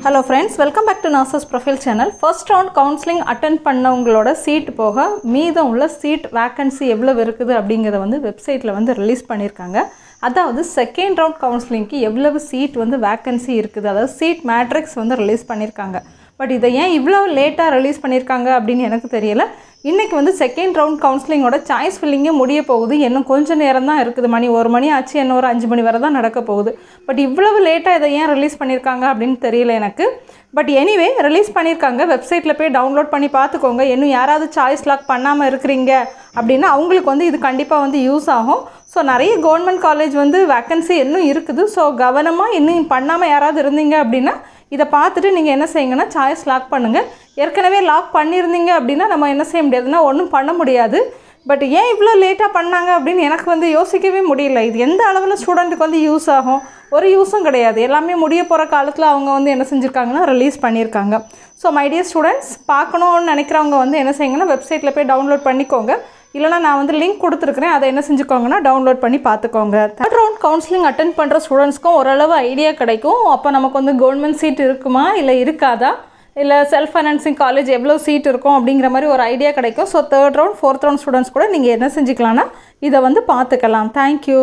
Hello friends welcome back to nurses profile channel first round counselling attend பண்ணவங்களோட seat போக மீதம் உள்ள seat vacancy எவ்வளவு இருக்குது அப்படிங்கிறத வந்து வெப்சைட்டில் வந்து ரிலீஸ் பண்ணியிருக்காங்க அதாவது செகண்ட் ரவுண்ட் கவுன்சிலிங்க்கு எவ்வளவு சீட் வந்து வேக்கன்சி இருக்குது அதாவது சீட் மேட்ரிக்ஸ் வந்து ரிலீஸ் பண்ணியிருக்காங்க பட் இதை ஏன் இவ்வளோ லேட்டாக ரிலீஸ் பண்ணியிருக்காங்க அப்படின்னு எனக்கு தெரியல. இன்றைக்கி வந்து செகண்ட் ரவுண்ட் கவுன்சிலிங்கோட சாய்ஸ் ஃபில்லிங்கே முடிய போகுது. இன்னும் கொஞ்சம் நேரம் தான் இருக்குது மணி. ஒரு மணி ஆச்சு இன்னும் ஒரு அஞ்சு மணி வரை தான் நடக்க போகுது. பட் இவ்வளவு லேட்டாக இதை ஏன் ரிலீஸ் பண்ணியிருக்காங்க அப்படின்னு தெரியல எனக்கு. பட் எனிவே ரிலீஸ் பண்ணியிருக்காங்க வெப்சைட்டில் போய் டவுன்லோட் பண்ணி பார்த்துக்கோங்க. இன்னும் யாராவது சாய்ஸ் லாக் பண்ணாமல் இருக்கிறீங்க அப்படின்னா அவங்களுக்கு வந்து இது கண்டிப்பாக வந்து யூஸ் ஆகும். ஸோ நிறைய கவர்மெண்ட் காலேஜ் வந்து வேக்கன்சி இன்னும் இருக்குது. ஸோ கவனமாக இன்னும் பண்ணாமல் யாராவது இருந்தீங்க அப்படின்னா இதை பார்த்துட்டு நீங்கள் என்ன செய்யுங்கன்னா சாய்ஸ் லாக் பண்ணுங்கள் ஏற்கனவே லாக் பண்ணியிருந்தீங்க அப்படின்னா நம்ம என்ன செய்ய முடியாதுன்னா ஒன்றும் பண்ண முடியாது. பட் ஏன் இவ்வளோ லேட்டாக பண்ணாங்க அப்படின்னு எனக்கு வந்து யோசிக்கவே முடியல. இது எந்த அளவில் ஸ்டூடெண்ட்டுக்கு வந்து யூஸ் ஆகும்? ஒரு யூஸும் கிடையாது. எல்லாமே முடிய போகிற காலத்தில் அவங்க வந்து என்ன செஞ்சுருக்காங்கன்னா ரிலீஸ் பண்ணியிருக்காங்க. ஸோ மை டியர் ஸ்டூடெண்ட்ஸ் பார்க்கணுன்னு நினைக்கிறவங்க வந்து என்ன செய்யுங்கன்னா வெப்சைட்டில் போய் டவுன்லோட் பண்ணிக்கோங்க. இல்லைனா நான் வந்து லிங்க் கொடுத்துருக்குறேன். அதை என்ன செஞ்சுக்கோங்கன்னா டவுன்லோட் பண்ணி பார்த்துக்கோங்க. தேர்ட் ரவுண்ட் கவுன்சிலிங் அட்டன் பண்ணுற ஸ்டூடெண்ட்ஸ்க்கும் ஓரளவு ஐடியா கிடைக்கும். அப்போ நமக்கு வந்து கவர்மெண்ட் சீட் இருக்குமா? இல்லை இருக்காதா? இல்லை செல்ஃப் ஃபைனான்சிங் காலேஜ் எவ்வளோ சீட் இருக்கும் அப்படிங்கிற மாதிரி ஒரு ஐடியா கிடைக்கும். So third round fourth round students கூட நீங்கள் என்ன செஞ்சுக்கலாம்னா இதை வந்து பார்த்துக்கலாம். தேங்க்யூ